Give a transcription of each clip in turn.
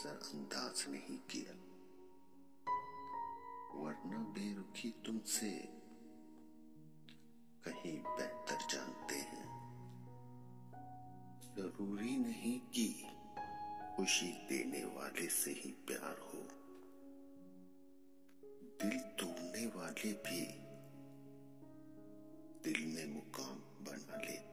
नजरअंदाज नहीं किया। वरना बेरुखी तुमसे कहीं बेहतर जानते हैं। ज़रूरी नहीं कि खुशी देने वाले से ही प्यार हो। दिल तोड़ने वाले भी दिल में मुकाम बना लेते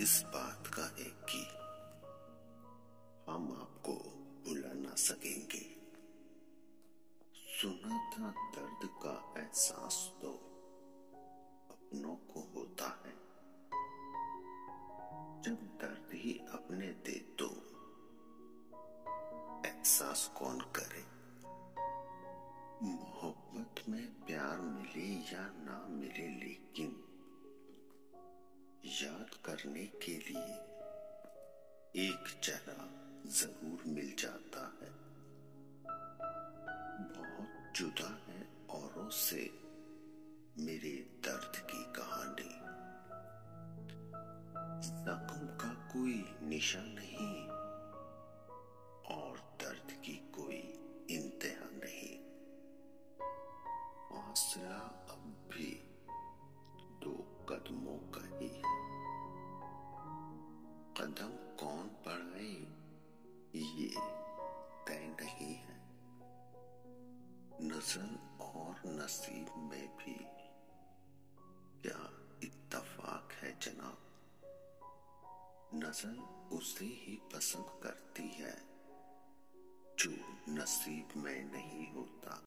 इस बात का है कि हम आपको भुला ना सकेंगे। सुना था दर्द का एहसास तो अपनों को होता है। जब दर्द ही अपने दे तो एहसास कौन करे? मोहब्बत में प्यार मिले या ना मिले, लेकिन याद करने के लिए एक चेहरा ज़रूर मिल जाता है। बहुत जुदा है औरों से मेरे दर्द की कहानी। जख्म का कोई निशा नहीं और दर्द की कोई इंतहा नहीं। फासला कदम कौन बढ़ाए ये तय नहीं है। नज़र और नसीब में भी क्या इत्तफाक है जनाब? नज़र उसे ही पसंद करती है, जो नसीब में नहीं होता।